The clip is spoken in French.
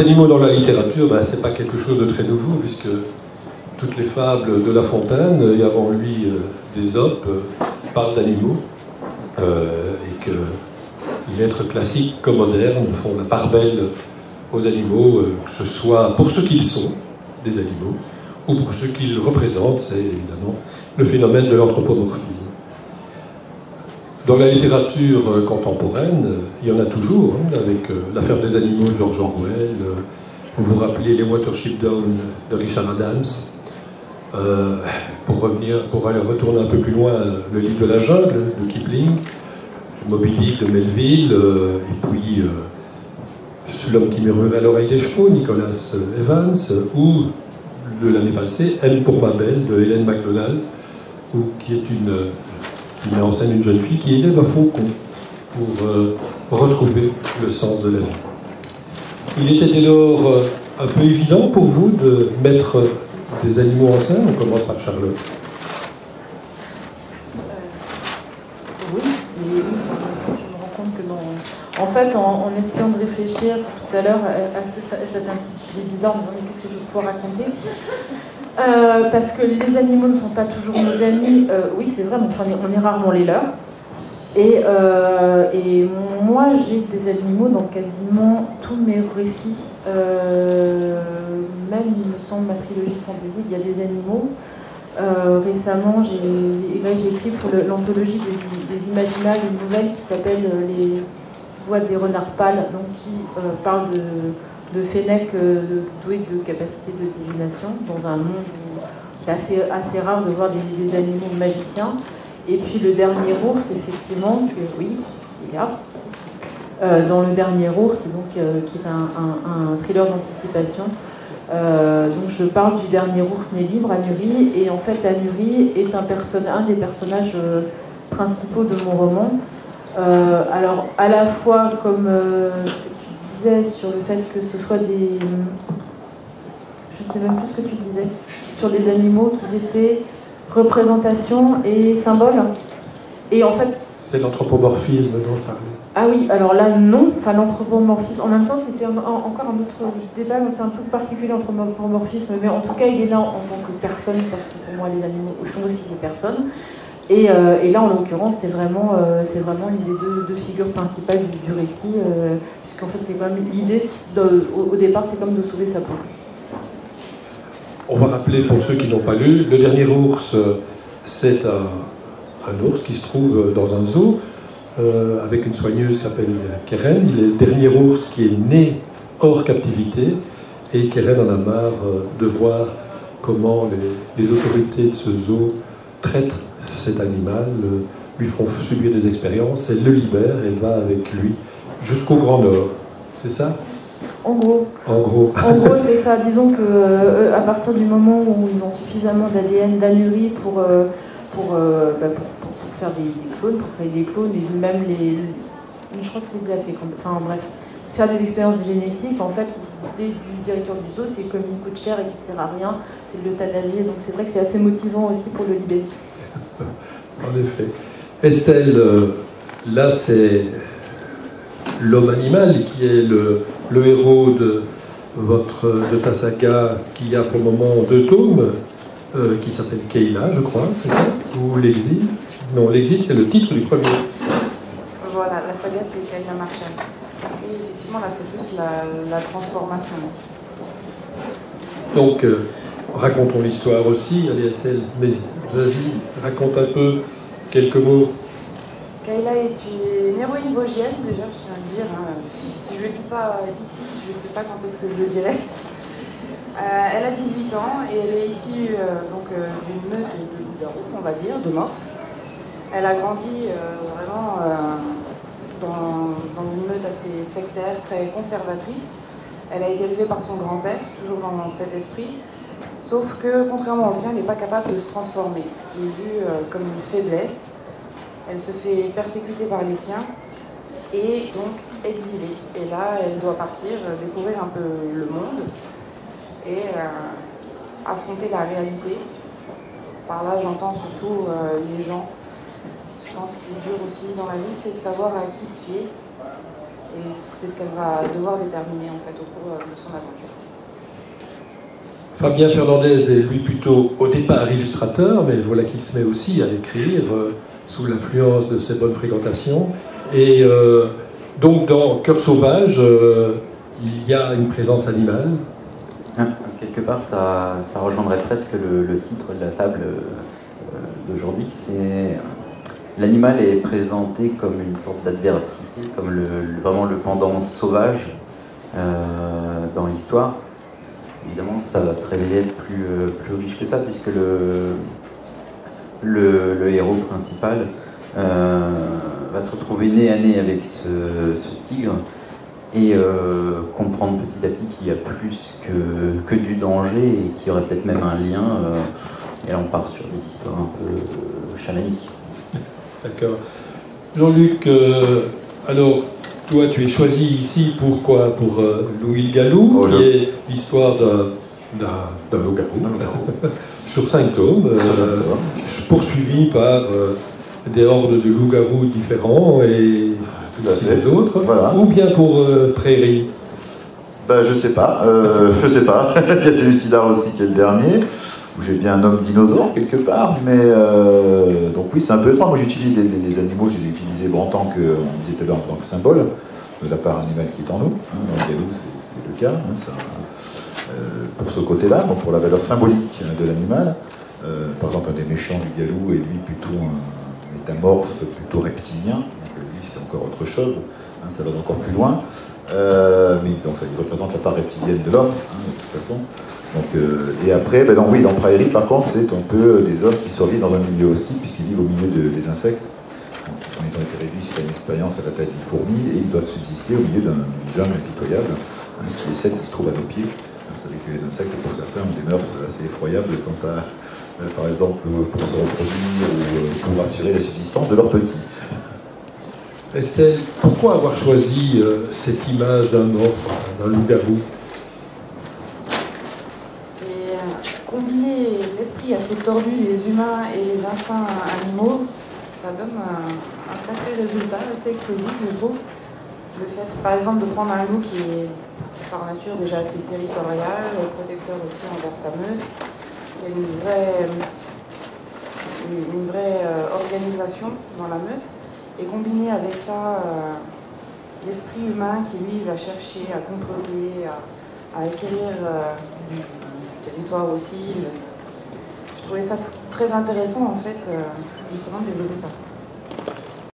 animaux dans la littérature, ben, c'est pas quelque chose de très nouveau, puisque toutes les fables de La Fontaine, et avant lui euh, d'Ésope, euh, parlent d'animaux, euh, et que les lettres classiques comme modernes font la part belle aux animaux, que ce soit pour ce qu'ils sont, des animaux, ou pour ce qu'ils représentent, c'est évidemment le phénomène de l'anthropomorphisme. Dans la littérature contemporaine, il y en a toujours, hein, avec l'affaire des animaux de George Orwell, vous vous rappelez les Watership Down de Richard Adams, euh, pour revenir, pour aller retourner un peu plus loin, le livre de la jungle de Kipling, Moby Dick de Melville, euh, et puis euh, L'homme qui murmurait à l'oreille des chevaux, Nicolas Evans, ou de l'année passée, Elle pour ma belle de Hélène MacDonald, qui est une, qui met en scène une jeune fille qui élève un faucon pour retrouver le sens de la vie. Il était dès lors un peu évident pour vous de mettre des animaux en scène On commence par Charlotte. Euh, oui, mais je me rends compte que non. En fait, en, essayant de réfléchir tout à l'heure à, cet intitulé bizarre, me qu'est-ce que je vais pouvoir raconter? Euh, Parce que les animaux ne sont pas toujours nos amis. Euh, oui, c'est vrai, mais on est, rarement les leurs. Et, et moi, j'ai des animaux dans quasiment tous mes récits euh, même, il me semble, ma trilogie fantasy, il y a des animaux. Euh, récemment, j'ai écrit pour l'anthologie des, des, Imaginales une nouvelle qui s'appelle euh, Les voix des renards pâles, donc qui parle de, de Fennec doué de capacité de divination dans un monde où c'est assez, assez rare de voir des, animaux magiciens. Et puis le dernier ours, effectivement, oui, il y a, euh, dans Le Dernier Ours, donc, euh, qui est un, thriller d'anticipation. Euh, donc je parle du dernier ours né libre, Anuri, et en fait Anuri est un, un des personnages principaux de mon roman. alors à la fois, comme disais, sur le fait que ce soit des... Je ne sais même plus ce que tu disais, sur les animaux qui étaient représentation et symbole. Et en fait... C'est l'anthropomorphisme dont je parlais. Ah oui, alors là, non. Enfin, l'anthropomorphisme, en même temps, c'était encore un autre débat, c'est un peu particulier l'anthropomorphisme, mais en tout cas, il est là en, tant que personne, parce que pour moi, les animaux sont aussi des personnes. Et, euh, là, en l'occurrence, c'est vraiment, euh, c'est vraiment une des deux, figures principales du, récit, euh, puisqu'en fait, c'est quand même l'idée, au, départ, c'est comme de sauver sa peau. On va rappeler pour ceux qui n'ont pas lu, Le Dernier Ours, c'est un, ours qui se trouve dans un zoo euh, avec une soigneuse qui s'appelle Keren. Il est le dernier ours qui est né hors captivité et Keren en a marre euh, de voir comment les, autorités de ce zoo traitent cet animal, euh, lui font subir des expériences, elle le libère, elle va avec lui jusqu'au Grand Nord. C'est ça? En gros. En gros. En gros, c'est ça. Disons que à partir du moment où ils ont suffisamment d'ADN, d'anurie pour, pour, bah, pour, faire des, clones, pour créer des clones, et même les. Je crois que c'est déjà fait. Enfin bref, faire des expériences génétiques, en fait, l'idée du directeur du zoo, c'est comme il coûte cher et qu'il ne sert à rien, c'est de l'euthanasier. Donc c'est vrai que c'est assez motivant aussi pour le libérer. en effet. Estelle, euh, là c'est l'homme animal qui est le, le, héros de, votre, de ta saga qui a pour le moment deux tomes, euh, qui s'appelle Keila, je crois, c'est ça? Ou l'exil? Non, l'exil, c'est le titre du premier. Voilà, la saga, c'est Kaya Marshall. Oui, effectivement, là, c'est plus la, transformation. Donc, euh, racontons l'histoire aussi. Allez, Estelle, mais vas-y, raconte un peu quelques mots. Kayla est une héroïne vosgienne, déjà, je tiens à le dire. Hein. Si, je ne le dis pas ici, je ne sais pas quand est-ce que je le dirai. Euh, elle a 18 ans et elle est issue euh, donc, d'une meute de loups on va dire, de morse. Elle a grandi euh, vraiment euh, dans, une meute assez sectaire, très conservatrice. Elle a été élevée par son grand-père, toujours dans cet esprit. Sauf que, contrairement aux siens, elle n'est pas capable de se transformer, ce qui est vu euh, comme une faiblesse. Elle se fait persécuter par les siens et donc exilée. Et là, elle doit partir, découvrir un peu le monde et affronter la réalité. Par là, j'entends surtout les gens je pense, qu'il est dur aussi dans la vie, c'est de savoir à qui se fier. Et c'est ce qu'elle va devoir déterminer en fait au cours de son aventure. Fabien Fernandez est lui plutôt au départ illustrateur, mais voilà qu'il se met aussi à écrire euh, sous l'influence de ses bonnes fréquentations. Et euh, donc dans Cœur sauvage, euh, il y a une présence animale. Ah, quelque part, ça, ça rejoindrait presque le, titre de la table d'aujourd'hui. C'est l'animal est présenté comme une sorte d'adversité, comme vraiment le pendant sauvage dans l'histoire évidemment, ça va se révéler plus, euh, plus riche que ça, puisque le, le, héros principal euh, va se retrouver nez à nez avec ce, tigre et euh, comprendre petit à petit qu'il y a plus que, que du danger et qu'il y aurait peut-être même un lien. et là, on part sur des histoires un peu chamaniques. D'accord. Jean-Luc, alors, toi, tu es choisi ici pour quoi? Pour euh, Louis Galou, oh, qui est l'histoire d'un loup-garou, sur cinq tomes, euh, poursuivi par euh, des hordes de loups-garous différents et les autres, ou bien pour Prairie ben, Je sais pas, je sais pas. Il y a Télucidar aussi qui est le dernier où j'ai bien un homme dinosaure quelque part, mais donc oui, c'est un peu étrange. Moi, j'utilise les, animaux, je les ai utilisés en tant que, on disait tout à l'heure, en tant que symbole de la part animale qui est en nous. Hein, dans le galou, c'est le cas. Hein, euh, pour ce côté-là, pour la valeur symbolique de l'animal, euh, par exemple, un des méchants du galou est lui plutôt un, métamorphe, plutôt reptilien. Donc lui, c'est encore autre chose. Hein, ça va encore plus loin. Euh, mais donc, ça, il représente la part reptilienne de l'homme, de toute façon. Donc, et après, ben, oui, dans Prairie, par contre, c'est un peu des hommes qui survivent dans un milieu hostile, puisqu'ils vivent au milieu des insectes ils ont été réduits à une expérience à la taille d'une fourmi et ils doivent subsister au milieu d'un jungle impitoyable, hein, qui est celle qui se trouve à nos pieds. Vous savez que les insectes, pour certains, ont des mœurs assez effroyables quant à, euh, par exemple, pour se reproduire ou euh, pour assurer la subsistance de leurs petits. Estelle, pourquoi avoir choisi euh, cette image d'un mort, d'un loup-garou? C'est combiner l'esprit assez tordu des humains et les instincts animaux ça donne un, sacré résultat assez explosif, je trouve. Le fait, par exemple, de prendre un loup qui est par nature déjà assez territorial, protecteur aussi envers sa meute, il y a une vraie, euh, organisation dans la meute, et combiner avec ça euh, l'esprit humain qui lui va chercher à comploter, à, acquérir euh, du, territoire aussi. Je trouvais ça très intéressant en fait justement de développer ça.